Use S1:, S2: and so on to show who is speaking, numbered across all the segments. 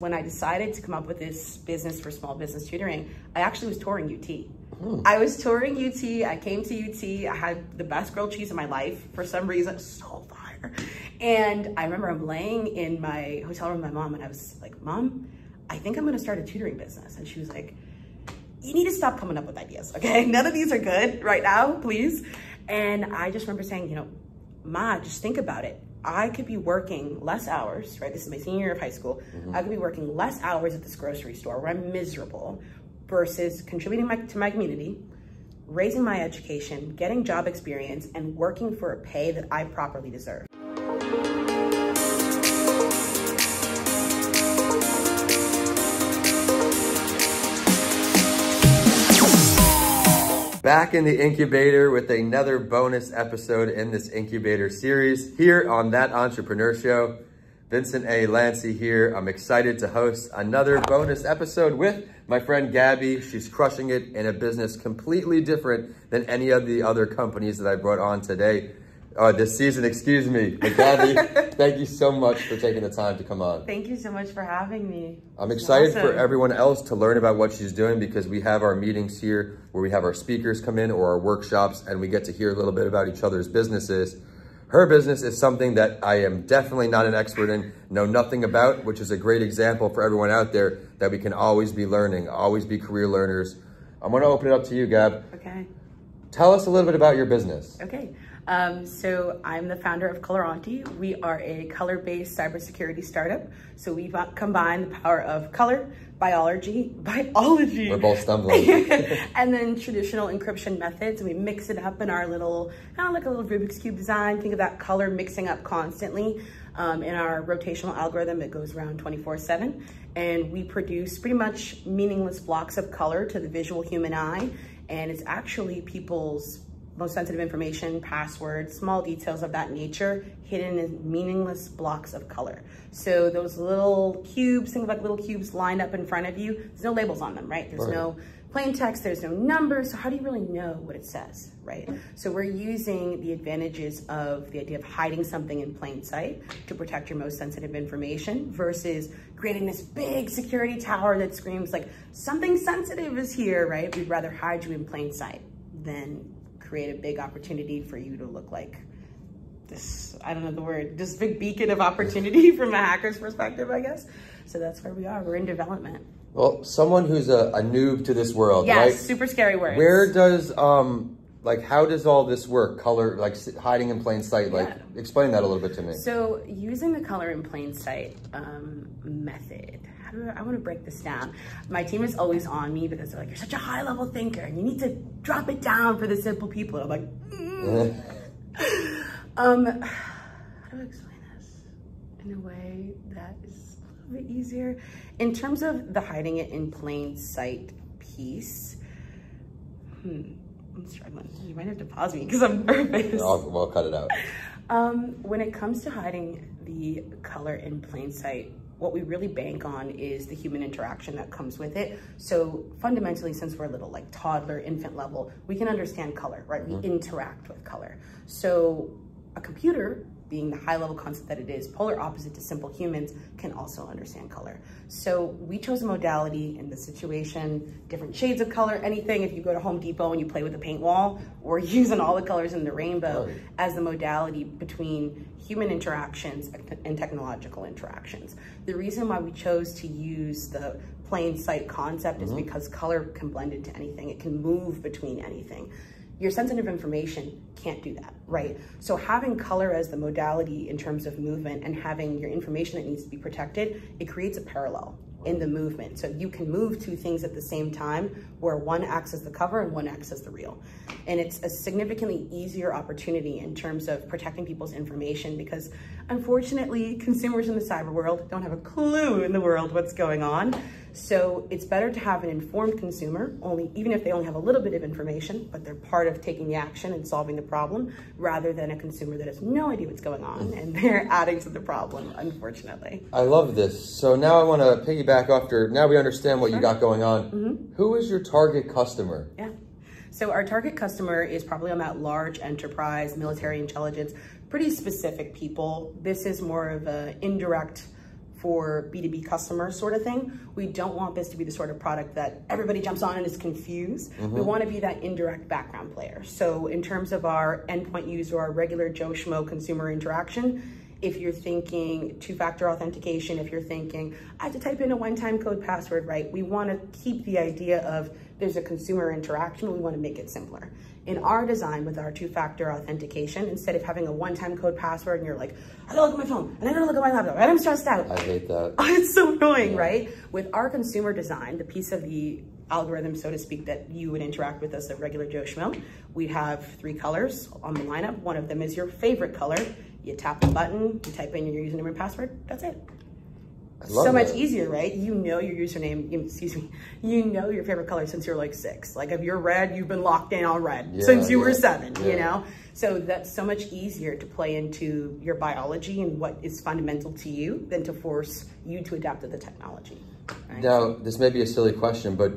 S1: When I decided to come up with this business for small business tutoring, I actually was touring UT. Hmm. I was touring UT. I came to UT. I had the best grilled cheese of my life for some reason. So fire. And I remember I'm laying in my hotel room with my mom and I was like, Mom, I think I'm going to start a tutoring business. And she was like, you need to stop coming up with ideas, okay? None of these are good right now, please. And I just remember saying, you know, Ma, just think about it. I could be working less hours, right? This is my senior year of high school. Mm -hmm. I could be working less hours at this grocery store where I'm miserable versus contributing my, to my community, raising my education, getting job experience, and working for a pay that I properly deserve.
S2: Back in the incubator with another bonus episode in this incubator series here on That Entrepreneur Show. Vincent A. Lanci here. I'm excited to host another bonus episode with my friend Gabby. She's crushing it in a business completely different than any of the other companies that I brought on today uh, this season, excuse me. But Gabby, thank you so much for taking the time to come on.
S1: Thank you so much for having me.
S2: I'm excited awesome. for everyone else to learn about what she's doing because we have our meetings here where we have our speakers come in or our workshops and we get to hear a little bit about each other's businesses. Her business is something that I am definitely not an expert in, know nothing about, which is a great example for everyone out there that we can always be learning, always be career learners. I'm gonna open it up to you, Gab.
S1: Okay.
S2: Tell us a little bit about your business.
S1: Okay. Um, so I'm the founder of Coloranti. We are a color-based cybersecurity startup. So we combine the power of color, biology, biology.
S2: We're both stumbling.
S1: and then traditional encryption methods. And we mix it up in our little, kind of like a little Rubik's Cube design. Think of that color mixing up constantly. Um, in our rotational algorithm, it goes around 24 seven. And we produce pretty much meaningless blocks of color to the visual human eye. And it's actually people's most sensitive information, passwords, small details of that nature hidden in meaningless blocks of color. So those little cubes, think of like little cubes lined up in front of you, there's no labels on them, right? There's right. no plain text, there's no numbers, so how do you really know what it says, right? So we're using the advantages of the idea of hiding something in plain sight to protect your most sensitive information versus creating this big security tower that screams like, something sensitive is here, right? We'd rather hide you in plain sight than create a big opportunity for you to look like this, I don't know the word, this big beacon of opportunity from a hacker's perspective, I guess. So that's where we are. We're in development.
S2: Well, someone who's a, a noob to this world,
S1: yes,
S2: right?
S1: super scary words.
S2: Where does, um, like, how does all this work? Color, like hiding in plain sight, like, yeah. explain that a little bit to me.
S1: So using the color in plain sight um, method, how do I, I want to break this down. My team is always on me because they're like, you're such a high level thinker and you need to drop it down for the simple people. I'm like, mm. um, how do I explain this in a way that is a little bit easier? In terms of the hiding it in plain sight piece, hmm, I'm struggling. You might have to pause me because I'm nervous.
S2: I'll, we'll cut it out.
S1: Um, when it comes to hiding the color in plain sight, what we really bank on is the human interaction that comes with it. So fundamentally, since we're a little, like toddler, infant level, we can understand color, right? We mm -hmm. interact with color. So a computer being the high level concept that it is, polar opposite to simple humans, can also understand color. So we chose a modality in the situation, different shades of color, anything. If you go to Home Depot and you play with the paint wall, we're using all the colors in the rainbow right. as the modality between human interactions and technological interactions. The reason why we chose to use the plain sight concept mm -hmm. is mm-hmm. because color can blend into anything. It can move between anything your sensitive information can't do that, right? So having color as the modality in terms of movement and having your information that needs to be protected, it creates a parallel in the movement. So you can move two things at the same time where one acts as the cover and one acts as the real. And it's a significantly easier opportunity in terms of protecting people's information because unfortunately consumers in the cyber world don't have a clue in the world what's going on. So it's better to have an informed consumer, only even if they only have a little bit of information, but they're part of taking the action and solving the problem, rather than a consumer that has no idea what's going on and they're adding to the problem, unfortunately.
S2: I love this. So now I want to piggyback after, now we understand what sure. you got going on. Mm -hmm. Who is your target customer?
S1: Yeah. So our target customer is probably on that large enterprise, military intelligence, pretty specific people. This is more of an indirect for B2B customers sort of thing. We don't want this to be the sort of product that everybody jumps on and is confused. Mm-hmm. We want to be that indirect background player. So in terms of our endpoint user, our regular Joe Schmo consumer interaction, if you're thinking two-factor authentication, if you're thinking, I have to type in a one-time code password, right? We wanna keep the idea of there's a consumer interaction, we wanna make it simpler. In our design with our two-factor authentication, instead of having a one-time code password and you're like, I gotta look at my phone, and I gotta look at my laptop, and I'm stressed out.
S2: I hate that.
S1: Oh, it's so annoying, yeah. right? With our consumer design, the piece of the algorithm, so to speak, that you would interact with us, a regular Joe Schmo, we have three colors on the lineup. One of them is your favorite color. You tap the button, you type in your username and password, that's it. So that. much easier, right? You know your username, excuse me, you know your favorite color since you're like six. Like if you're red, you've been locked in on red yeah, since you yeah, were seven, yeah. you know? So that's so much easier to play into your biology and what is fundamental to you than to force you to adapt to the technology.
S2: Right? Now, this may be a silly question, but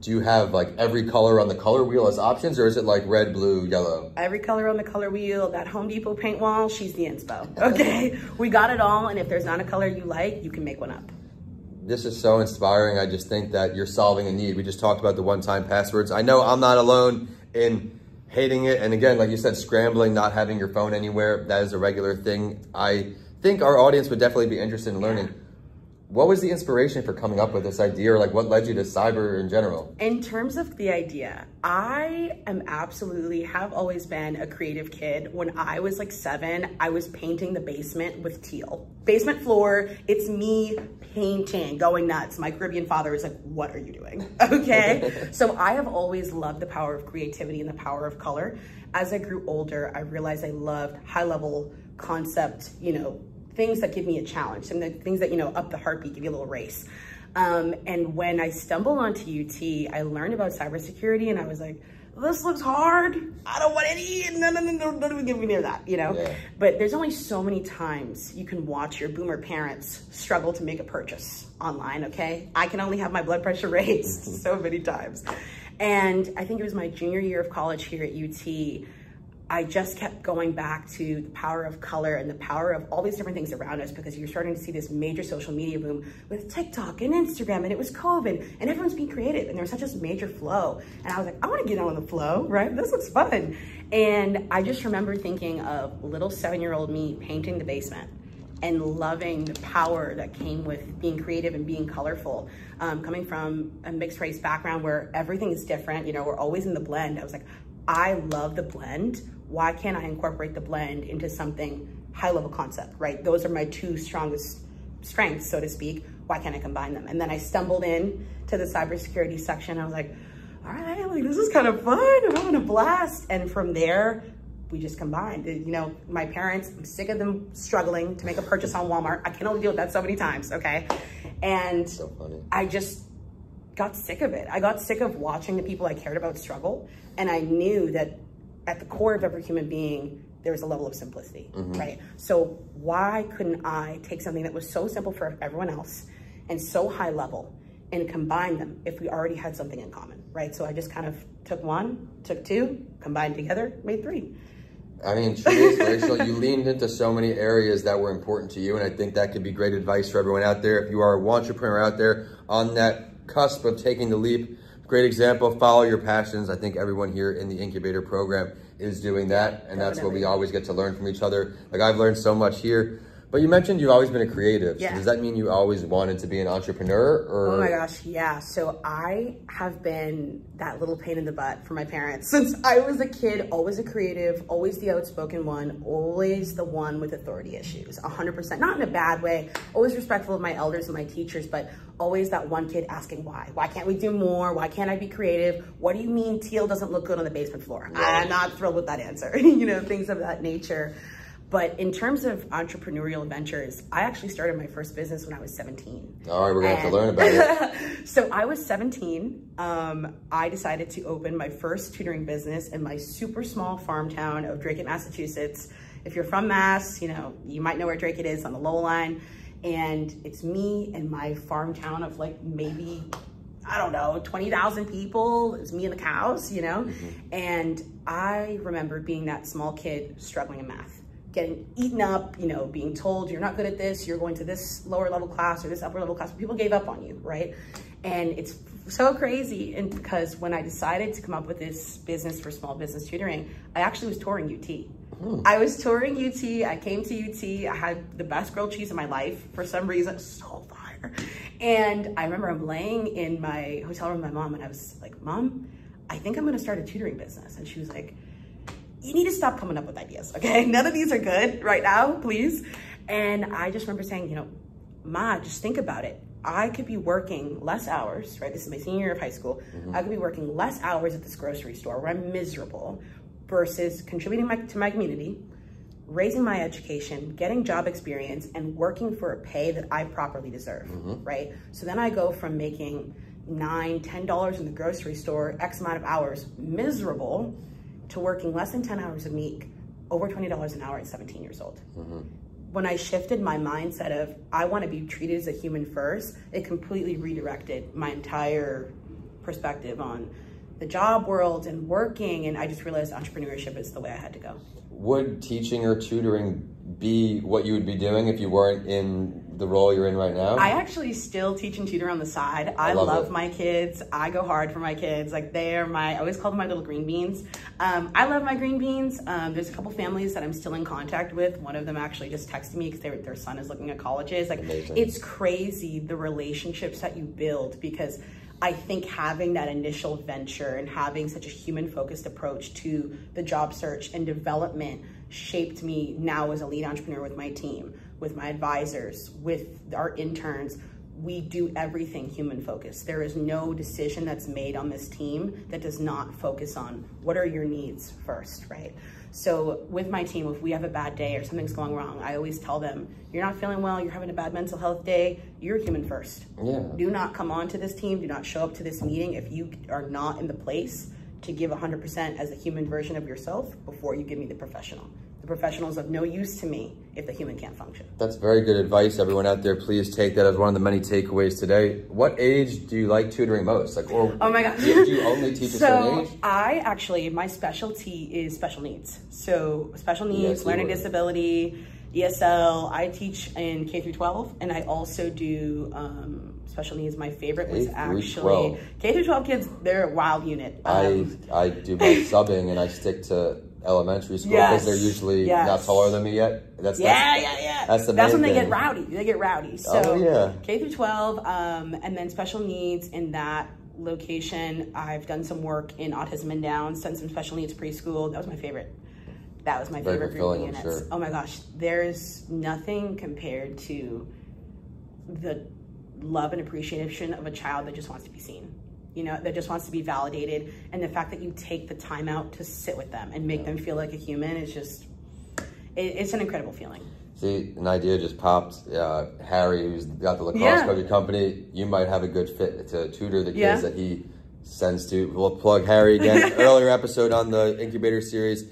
S2: do you have like every color on the color wheel as options or is it like red, blue, yellow?
S1: Every color on the color wheel, that Home Depot paint wall, she's the inspo, okay? we got it all and if there's not a color you like, you can make one up.
S2: This is so inspiring. I just think that you're solving a need. We just talked about the one-time passwords. I know I'm not alone in hating it. And again, like you said, scrambling, not having your phone anywhere, that is a regular thing. I think our audience would definitely be interested in learning. Yeah what was the inspiration for coming up with this idea or like what led you to cyber in general?
S1: In terms of the idea, I am absolutely have always been a creative kid. When I was like seven, I was painting the basement with teal. Basement floor, it's me painting, going nuts. My Caribbean father is like, what are you doing? Okay. so I have always loved the power of creativity and the power of color. As I grew older, I realized I loved high level concept, you know, things that give me a challenge, some the things that, you know, up the heartbeat, give you a little race. Um, and when I stumbled onto UT, I learned about cybersecurity and I was like, this looks hard. I don't want any, no, no, no, no, don't even get me near that, you know? Yeah. But there's only so many times you can watch your boomer parents struggle to make a purchase online, okay? I can only have my blood pressure raised so many times. And I think it was my junior year of college here at UT, I just kept going back to the power of color and the power of all these different things around us because you're starting to see this major social media boom with TikTok and Instagram and it was COVID and everyone's being creative and there's such a major flow. And I was like, I wanna get on the flow, right? This looks fun. And I just remember thinking of little seven-year-old me painting the basement and loving the power that came with being creative and being colorful. Um, coming from a mixed race background where everything is different, you know, we're always in the blend. I was like, I love the blend why can't I incorporate the blend into something high level concept, right? Those are my two strongest strengths, so to speak. Why can't I combine them? And then I stumbled in to the cybersecurity section. I was like, all right, like this is kind of fun. I'm having a blast. And from there, we just combined. Uh, you know, my parents, I'm sick of them struggling to make a purchase on Walmart. I can only deal with that so many times, okay? And so I just got sick of it. I got sick of watching the people I cared about struggle. And I knew that at the core of every human being, there's a level of simplicity, mm-hmm. right? So why couldn't I take something that was so simple for everyone else and so high level and combine them if we already had something in common, right? So I just kind of took one, took two, combined together, made three.
S2: I mean, inspirational. you leaned into so many areas that were important to you, and I think that could be great advice for everyone out there. If you are a entrepreneur out there on that cusp of taking the leap, Great example, follow your passions. I think everyone here in the incubator program is doing that. And that's what we always get to learn from each other. Like I've learned so much here. But you mentioned you've always been a creative. Yeah. So does that mean you always wanted to be an entrepreneur or?
S1: Oh my gosh, yeah. So I have been that little pain in the butt for my parents since I was a kid, always a creative, always the outspoken one, always the one with authority issues, 100%. Not in a bad way, always respectful of my elders and my teachers, but always that one kid asking why. Why can't we do more? Why can't I be creative? What do you mean teal doesn't look good on the basement floor? I'm not thrilled with that answer. you know, things of that nature. But in terms of entrepreneurial ventures, I actually started my first business when I was 17.
S2: All right, we're gonna and have to learn about it.
S1: so I was 17. Um, I decided to open my first tutoring business in my super small farm town of Dracut, Massachusetts. If you're from Mass, you know, you might know where Dracut is on the Lowell line. And it's me and my farm town of like maybe I don't know, 20,000 people. It's me and the cows, you know? Mm -hmm. And I remember being that small kid struggling in math getting eaten up, you know, being told you're not good at this, you're going to this lower level class or this upper level class. People gave up on you, right? And it's so crazy and because when I decided to come up with this business for small business tutoring, I actually was touring UT. Hmm. I was touring UT. I came to UT. I had the best grilled cheese in my life for some reason. So fire. And I remember I'm laying in my hotel room with my mom and I was like, Mom, I think I'm going to start a tutoring business. And she was like, you need to stop coming up with ideas, okay? None of these are good right now, please. And I just remember saying, you know, Ma, just think about it. I could be working less hours, right? This is my senior year of high school. Mm -hmm. I could be working less hours at this grocery store where I'm miserable versus contributing my, to my community, raising my education, getting job experience, and working for a pay that I properly deserve, mm -hmm. right? So then I go from making nine, ten dollars in the grocery store, X amount of hours, miserable, to working less than 10 hours a week, over $20 an hour at 17 years old. Mm-hmm. When I shifted my mindset of, I want to be treated as a human first, it completely redirected my entire perspective on the job world and working. And I just realized entrepreneurship is the way I had to go.
S2: Would teaching or tutoring be what you would be doing if you weren't in the role you're in right now?
S1: I actually still teach and tutor on the side. I, I love, love my kids. I go hard for my kids. Like they are my, I always call them my little green beans. Um, I love my green beans. Um, there's a couple families that I'm still in contact with. One of them actually just texted me because their, their son is looking at colleges. Like Amazing. it's crazy the relationships that you build because I think having that initial venture and having such a human focused approach to the job search and development shaped me now as a lead entrepreneur with my team, with my advisors, with our interns. We do everything human focused. There is no decision that's made on this team that does not focus on what are your needs first, right? So with my team, if we have a bad day or something's going wrong, I always tell them, you're not feeling well, you're having a bad mental health day, you're human first. Yeah. Do not come on to this team, do not show up to this meeting if you are not in the place to give 100% as a human version of yourself before you give me the professional. The professional is of no use to me if the human can't function.
S2: That's very good advice. Everyone out there, please take that as one of the many takeaways today. What age do you like tutoring most? Like, or
S1: oh my god,
S2: do you only teach a certain age?
S1: I actually, my specialty is special needs. So special needs, yes, learning disability, ESL. I teach in K through 12, and I also do um, special needs. My favorite was actually K through 12 kids. They're a wild unit.
S2: Um, I I do subbing, and I stick to elementary school because yes. they're usually yes. not taller than me yet.
S1: That's yeah, that's, yeah, yeah. That's the That's when thing. they get rowdy. They get rowdy. So
S2: oh, yeah.
S1: K through 12, um, and then special needs in that location. I've done some work in autism and Downs, done some special needs preschool. That was my favorite. That was my Very favorite group of units. Sure. Oh my gosh, there's nothing compared to the love and appreciation of a child that just wants to be seen you know, that just wants to be validated. And the fact that you take the time out to sit with them and make yeah. them feel like a human is just, it, it's an incredible feeling.
S2: See, an idea just popped. Uh, Harry, who's got the lacrosse yeah. coaching company, you might have a good fit to tutor the kids yeah. that he sends to. We'll plug Harry again. Earlier episode on the incubator series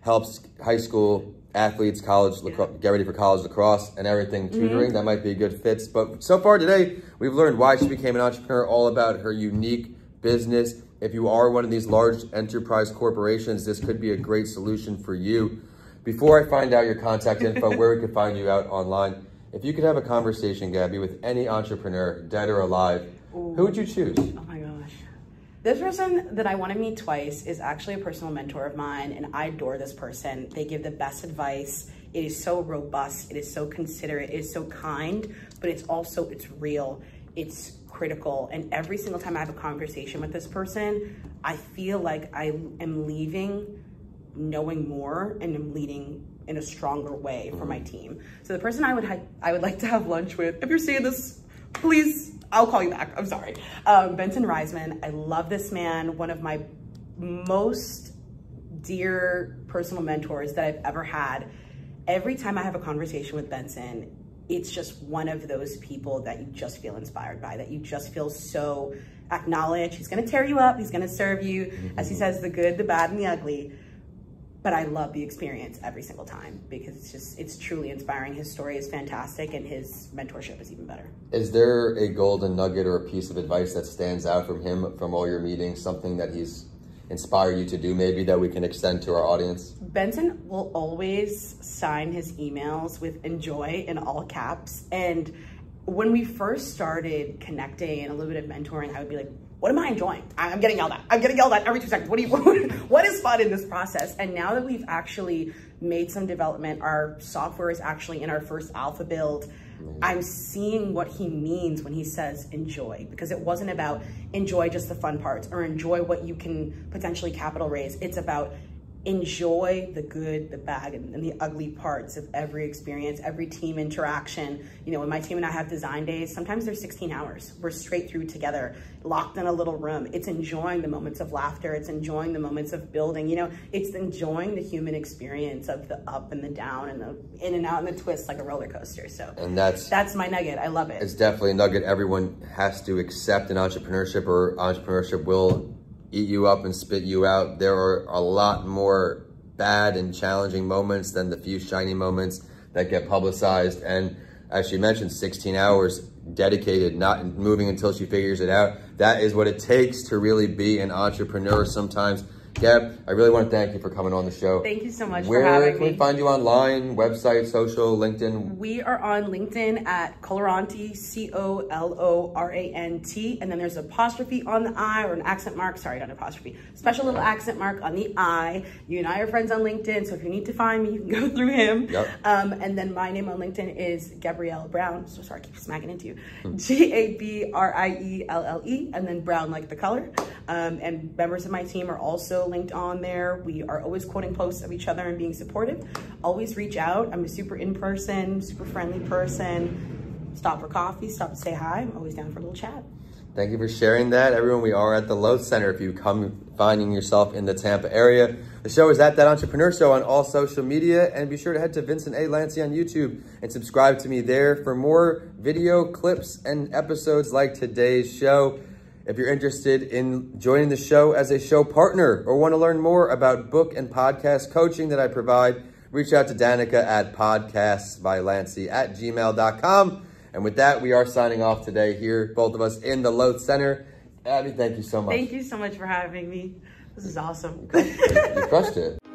S2: helps high school athletes, college, yeah. get ready for college lacrosse and everything, mm-hmm. tutoring. Mm -hmm. That might be a good fits. But so far today, we've learned why she became an entrepreneur, all about her unique business. If you are one of these large enterprise corporations, this could be a great solution for you. Before I find out your contact info, where we could find you out online, if you could have a conversation, Gabby, with any entrepreneur, dead or alive, Ooh. who would you choose?
S1: Oh my gosh. This person that I want to meet twice is actually a personal mentor of mine, and I adore this person. They give the best advice. It is so robust. It is so considerate. It is so kind, but it's also, it's real. It's critical. And every single time I have a conversation with this person, I feel like I am leaving knowing more and am leading in a stronger way for my mm-hmm. team. So the person I would I would like to have lunch with, if you're seeing this, please I'll call you back. I'm sorry. Um, Benson Reisman. I love this man. One of my most dear personal mentors that I've ever had. Every time I have a conversation with Benson, it's just one of those people that you just feel inspired by, that you just feel so acknowledged. He's going to tear you up. He's going to serve you, mm -hmm. as he says, the good, the bad, and the ugly but I love the experience every single time because it's just, it's truly inspiring. His story is fantastic and his mentorship is even better.
S2: Is there a golden nugget or a piece of advice that stands out from him from all your meetings, something that he's inspire you to do maybe that we can extend to our audience?
S1: Benson will always sign his emails with enjoy in all caps. And when we first started connecting and a little bit of mentoring, I would be like, what am I enjoying? I'm getting yelled at. I'm getting yelled at every two seconds. What do you, what is fun in this process? And now that we've actually made some development, our software is actually in our first alpha build. I'm seeing what he means when he says enjoy because it wasn't about enjoy just the fun parts or enjoy what you can potentially capital raise. It's about enjoy the good, the bad, and, the ugly parts of every experience, every team interaction. You know, when my team and I have design days, sometimes they're 16 hours. We're straight through together, locked in a little room. It's enjoying the moments of laughter. It's enjoying the moments of building. You know, it's enjoying the human experience of the up and the down and the in and out and the twist like a roller coaster. So
S2: and that's
S1: that's my nugget. I love it.
S2: It's definitely a nugget everyone has to accept in entrepreneurship or entrepreneurship will eat you up and spit you out. There are a lot more bad and challenging moments than the few shiny moments that get publicized. And as she mentioned, 16 hours dedicated, not moving until she figures it out. That is what it takes to really be an entrepreneur sometimes Gab, I really want to thank you for coming on the show.
S1: Thank you so much
S2: Where
S1: for having
S2: can we find you online, website, social, LinkedIn?
S1: We are on LinkedIn at Coloranti, C-O-L-O-R-A-N-T, and then there's an apostrophe on the I or an accent mark, sorry, not apostrophe, special little accent mark on the I. You and I are friends on LinkedIn, so if you need to find me, you can go through him.
S2: Yep.
S1: Um, and then my name on LinkedIn is Gabrielle Brown, so sorry, I keep smacking into you. Hmm. G-A-B-R-I-E-L-L-E, and then Brown like the color. Um, and members of my team are also linked on there. We are always quoting posts of each other and being supportive. Always reach out. I'm a super in-person, super friendly person. Stop for coffee, stop to say hi. I'm always down for a little chat.
S2: Thank you for sharing that. Everyone, we are at the Lowth Center if you come finding yourself in the Tampa area. The show is at That Entrepreneur Show on all social media. And be sure to head to Vincent A. Lanci on YouTube and subscribe to me there for more video clips and episodes like today's show. If you're interested in joining the show as a show partner or want to learn more about book and podcast coaching that I provide, reach out to Danica at podcastsbylanci at gmail.com. And with that, we are signing off today here, both of us in the Lowth Center. Abby, thank you so much.
S1: Thank you so much for having me. This is awesome.
S2: you crushed it.